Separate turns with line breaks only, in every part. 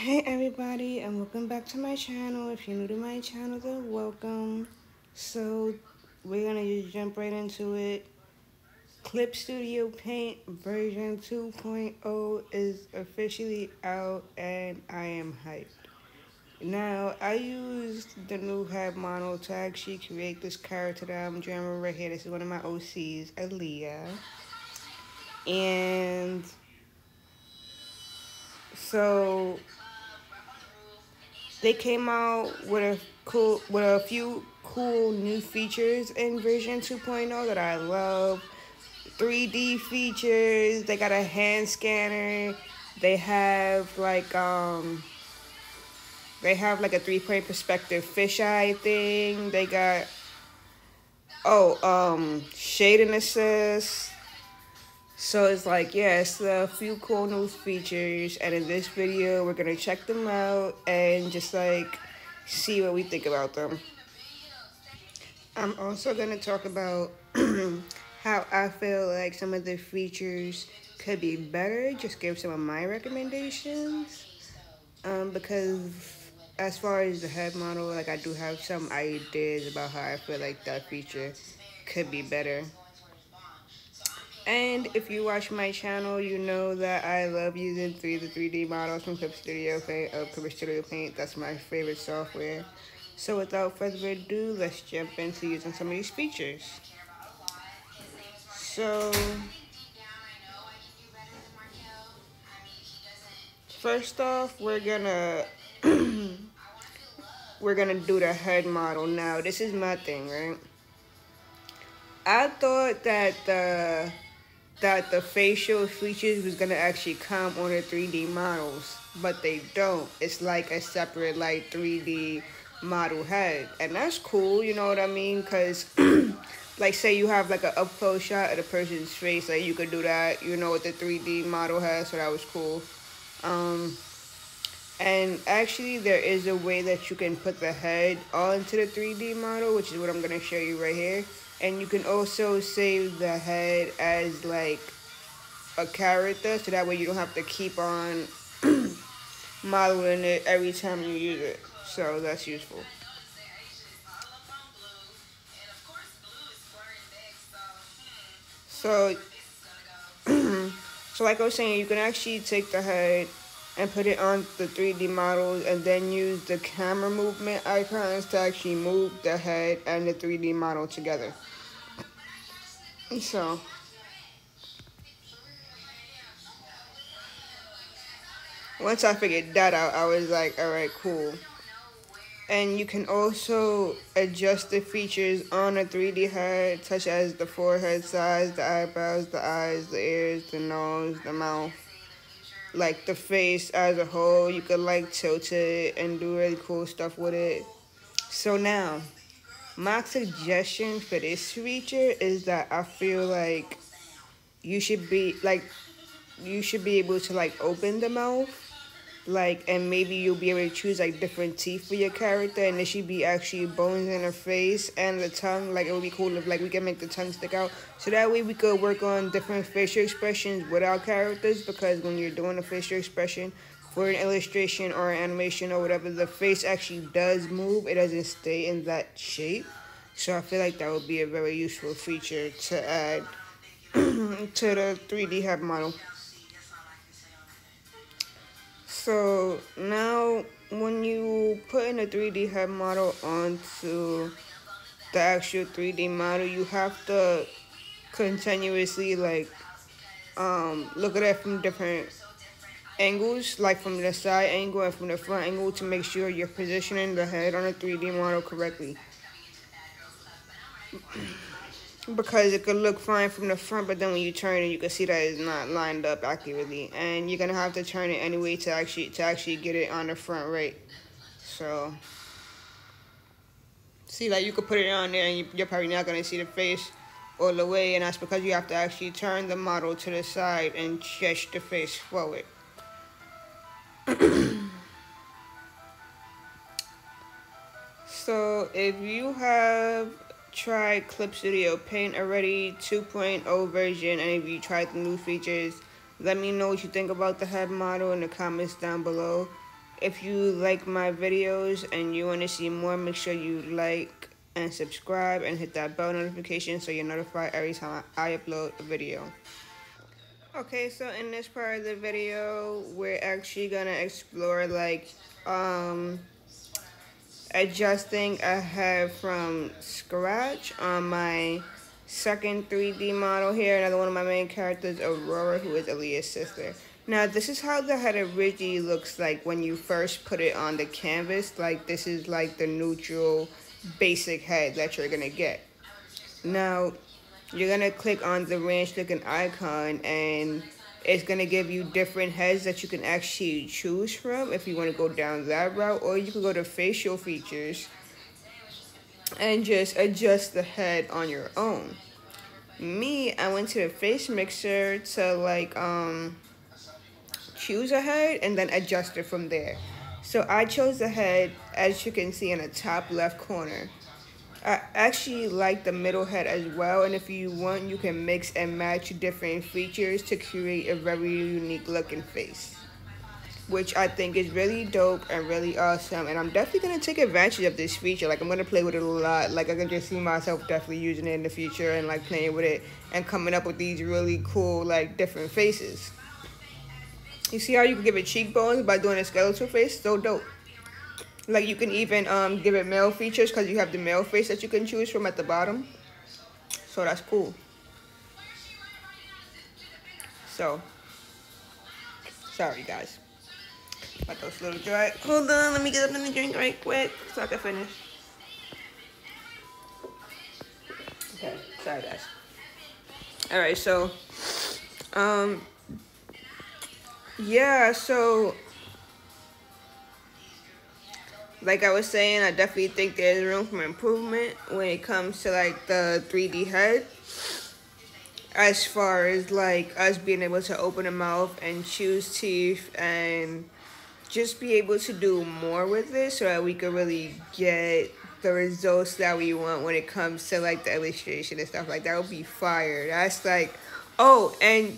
Hey everybody and welcome back to my channel. If you're new to my channel then welcome. So we're gonna just jump right into it. Clip Studio Paint version 2.0 is officially out and I am hyped. Now I used the new head model to actually create this character that I'm drawing right here. This is one of my OCs, Aaliyah. And so they came out with a cool with a few cool new features in version 2.0 that I love. 3D features, they got a hand scanner, they have like um they have like a three-point perspective fisheye thing. They got oh um shading assist so it's like, yeah, a few cool new features. And in this video, we're going to check them out and just like see what we think about them. I'm also going to talk about how I feel like some of the features could be better. Just give some of my recommendations. Um, because as far as the head model, like I do have some ideas about how I feel like that feature could be better. And if you watch my channel, you know that I love using 3 the 3D models from Clip Studio Paint, uh, Clip Studio Paint. That's my favorite software. So without further ado, let's jump into using some of these features. So, first off, we're gonna we're gonna do the head model. Now, this is my thing, right? I thought that the that the facial features was gonna actually come on the 3D models, but they don't. It's like a separate like 3D model head, and that's cool. You know what I mean? Cause like say you have like an up close shot of the person's face, like you could do that. You know what the 3D model has, so that was cool. Um, and actually, there is a way that you can put the head onto the 3D model, which is what I'm gonna show you right here and you can also save the head as like a character so that way you don't have to keep on modeling it every time you use it. So that's useful. So so like I was saying you can actually take the head and put it on the 3D models and then use the camera movement icons to actually move the head and the 3D model together. So, once I figured that out, I was like, all right, cool. And you can also adjust the features on a 3D head, such as the forehead size, the eyebrows, the eyes, the ears, the nose, the mouth like the face as a whole. You could like tilt it and do really cool stuff with it. So now, my suggestion for this feature is that I feel like you should be like you should be able to like open the mouth like and maybe you'll be able to choose like different teeth for your character and there should be actually bones in her face and the tongue like it would be cool if like we can make the tongue stick out so that way we could work on different facial expressions with our characters because when you're doing a facial expression for an illustration or an animation or whatever, the face actually does move. It doesn't stay in that shape. So I feel like that would be a very useful feature to add to the 3D head model. So now when you put in a 3D head model onto the actual 3D model, you have to continuously like um, look at it from different angles, like from the side angle and from the front angle to make sure you're positioning the head on a 3D model correctly. Because it could look fine from the front, but then when you turn it, you can see that it's not lined up accurately. And you're gonna have to turn it anyway to actually to actually get it on the front right. So, see, like you could put it on there, and you're probably not gonna see the face all the way, and that's because you have to actually turn the model to the side and stretch the face forward. so if you have tried Clip Studio Paint already 2.0 version and if you tried the new features let me know what you think about the head model in the comments down below if you like my videos and you want to see more, make sure you like and subscribe and hit that bell notification so you're notified every time I upload a video. Okay, so in this part of the video, we're actually gonna explore like um, adjusting a head from scratch on my second 3D model here. Another one of my main characters, Aurora, who is Aaliyah's sister. Now, this is how the head of originally looks like when you first put it on the canvas. Like, this is like the neutral, basic head that you're gonna get. Now, you're gonna click on the ranch looking icon and it's gonna give you different heads that you can actually choose from if you wanna go down that route or you can go to facial features and just adjust the head on your own. Me, I went to the face mixer to like um choose a head and then adjust it from there. So I chose the head as you can see in the top left corner. I actually like the middle head as well and if you want you can mix and match different features to create a very unique looking face which I think is really dope and really awesome. And I'm definitely going to take advantage of this feature. Like, I'm going to play with it a lot. Like, I can just see myself definitely using it in the future and, like, playing with it and coming up with these really cool, like, different faces. You see how you can give it cheekbones by doing a skeletal face? So dope. Like, you can even um, give it male features because you have the male face that you can choose from at the bottom. So that's cool. So, sorry, guys. Let those little dry. Hold on, let me get up in the drink right quick so I can finish. Okay, sorry guys. Alright, so um yeah, so like I was saying, I definitely think there's room for improvement when it comes to like the 3D head. As far as like us being able to open a mouth and choose teeth and just be able to do more with this so that we could really get the results that we want when it comes to like the illustration and stuff like that would be fire. That's like oh and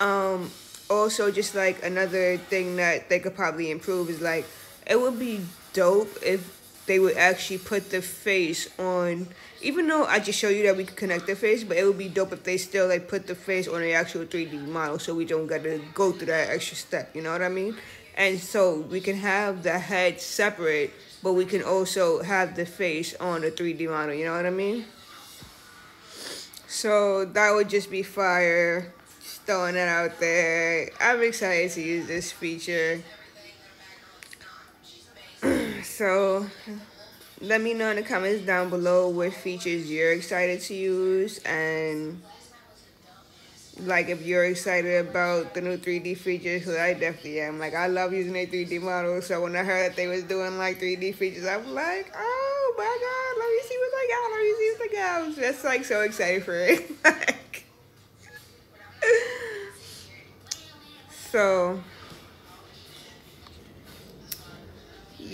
um also just like another thing that they could probably improve is like it would be dope if they would actually put the face on even though I just show you that we could connect the face, but it would be dope if they still like put the face on the actual 3D model so we don't gotta go through that extra step, you know what I mean? And so we can have the head separate, but we can also have the face on the 3D model, you know what I mean? So that would just be fire. Just throwing it out there. I'm excited to use this feature. So let me know in the comments down below what features you're excited to use and like if you're excited about the new 3D features, because I definitely am. Like I love using a 3D model, so when I heard that they was doing like 3D features, I was like, oh my god, let me see what they got, let me see what they got. I was just like so excited for it. so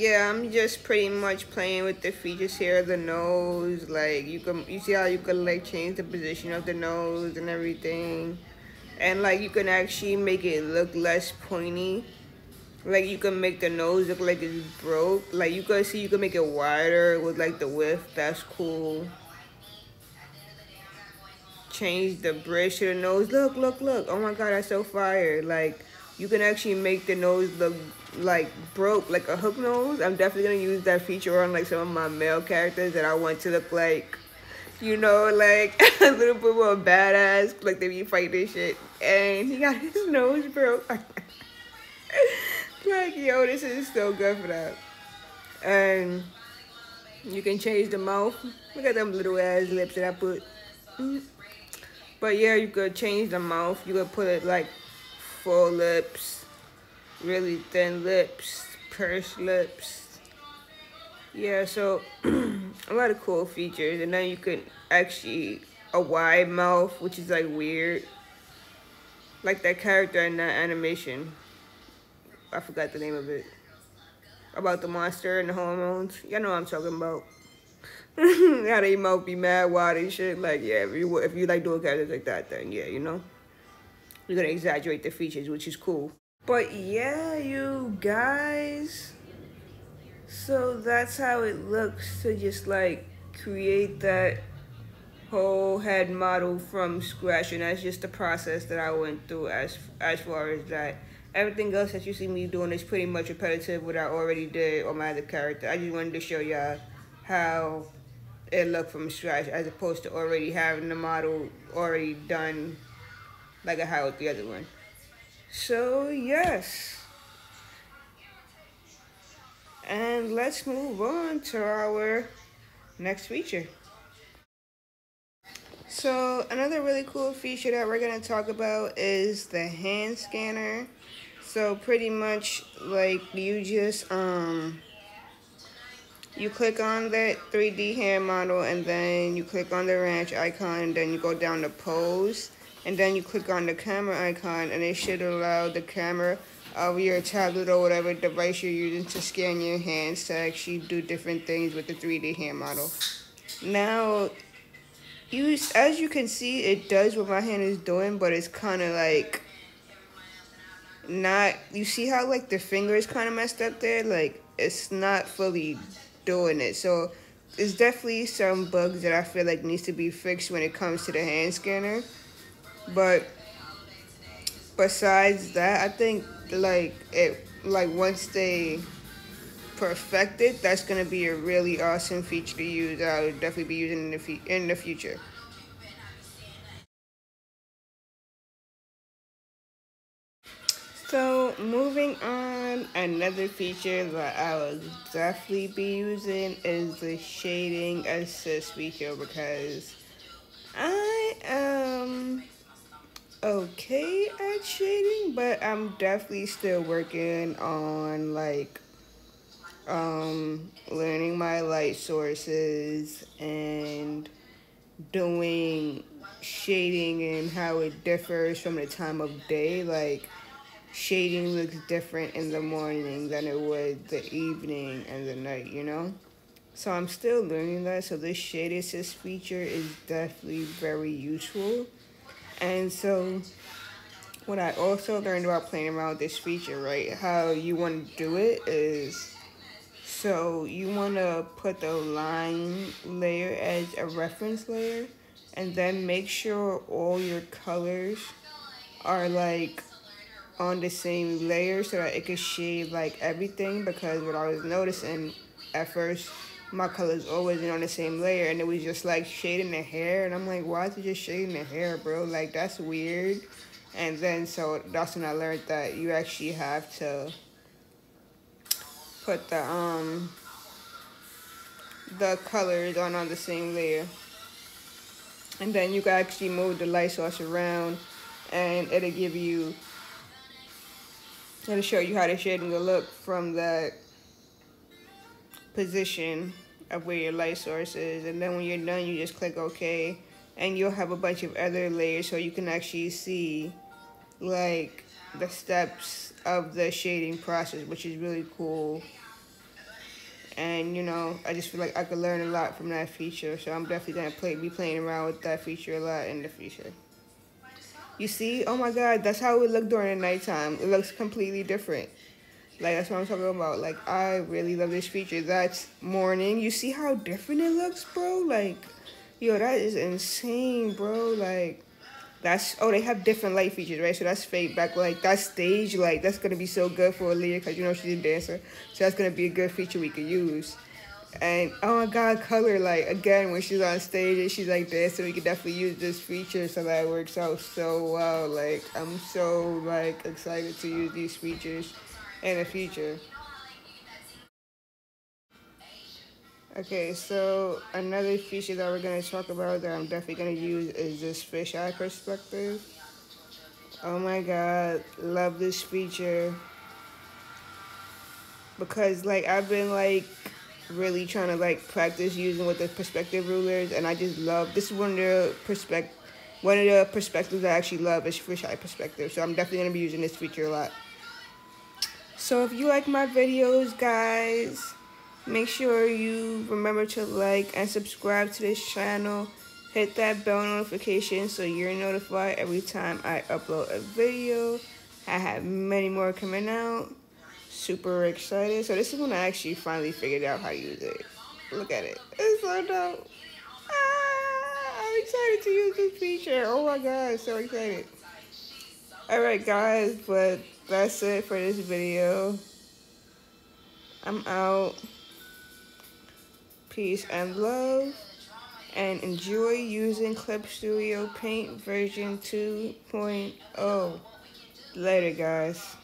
yeah, I'm just pretty much playing with the features here, the nose, like you can you see how you can like change the position of the nose and everything. And like you can actually make it look less pointy. Like you can make the nose look like it's broke. Like you can see you can make it wider with like the width. That's cool. Change the bridge to the nose. Look, look, look. Oh my god, that's so fire. Like you can actually make the nose look like broke like a hook nose i'm definitely gonna use that feature on like some of my male characters that i want to look like you know like a little bit more badass like they be fighting shit. And he got his nose broke. Like yo this is so good for that. And you can change the mouth. Look at them little ass lips that i put. Mm. But yeah you could change the mouth. You could put it like full lips really thin lips, pursed lips. Yeah, so a lot of cool features. And then you can actually, a wide mouth, which is like weird. Like that character in that animation. I forgot the name of it. About the monster and the hormones. Y'all know what I'm talking about. How they mouth be mad wide and shit. Like, yeah, if you, if you like doing characters like that, then yeah, you know. You're gonna exaggerate the features, which is cool. But yeah, you guys. So that's how it looks to just like create that whole head model from scratch and that's just the process that I went through as as far as that. Everything else that you see me doing is pretty much repetitive what I already did on my other character. I just wanted to show y'all how it looked from scratch as opposed to already having the model already done like I had with the other one. So yes. And let's move on to our next feature. So another really cool feature that we're going to talk about is the hand scanner. So pretty much like you just um you click on that 3D hand model and then you click on the ranch icon and then you go down to pose and then you click on the camera icon and it should allow the camera of your tablet or whatever device you're using to scan your hands to actually do different things with the 3D hand model. Now, you, as you can see, it does what my hand is doing, but it's kind of like not, you see how like the finger is kind of messed up there? Like it's not fully doing it. So there's definitely some bugs that I feel like needs to be fixed when it comes to the hand scanner. But besides that, I think like it like once they perfect it, that's gonna be a really awesome feature to use. I would definitely be using in the in the future. So moving on, another feature that I will definitely be using is the shading assist feature because I am okay at shading, but I'm definitely still working on like um learning my light sources and doing shading and how it differs from the time of day like shading looks different in the morning than it would the evening and the night, you know? So I'm still learning that. So this shade assist feature is definitely very useful. And so what I also learned about playing around this feature, right? How you want to do it is so you want to put the line layer as a reference layer and then make sure all your colors are like on the same layer so that it can shade like everything because what I was noticing at first my colors always on the same layer and it was just like shading the hair and I'm like why is it just shading the hair bro? Like that's weird. And then so that's when I learned that you actually have to put the um the colors on on the same layer. And then you can actually move the light source around and it'll give you It'll show you how the shading will look from that position of where your light source is. And then when you're done, you just click OK. And you'll have a bunch of other layers so you can actually see like the steps of the shading process, which is really cool. And you know, I just feel like I could learn a lot from that feature. So I'm definitely gonna play be playing around with that feature a lot in the future. You see? Oh my God, that's how it looked during the nighttime. It looks completely different. Like, that's what I'm talking about. Like, I really love this feature. That's morning. You see how different it looks, bro? Like, yo, that is insane, bro. Like, that's, oh, they have different light features, right? So that's fade back, like, that stage light. That's to be so good for Aaliyah because, you know, she's a dancer. So that's to be a good feature we could use. And oh my god, color like again when she's on stage and she's like this, so we could definitely use this feature so that works out so well. Like I'm so like excited to use these features in the future. Okay, so another feature that we're gonna talk about that I'm definitely gonna use is this fisheye perspective. Oh my god, love this feature. Because like I've been like really trying to like practice using with the perspective rulers and I just love this is one of the perspective one of the perspectives I actually love is fisheye perspective so I'm definitely gonna be using this feature a lot so if you like my videos guys make sure you remember to like and subscribe to this channel hit that bell notification so you're notified every time I upload a video I have many more coming out. Super excited. So this is when I actually finally figured out how to use it. Look at it. It's so dope. Ah, I'm excited to use this feature. Oh my god, so excited. Alright guys, but that's it for this video. I'm out. Peace and love. And enjoy using Clip Studio Paint version 2.0. Later, guys.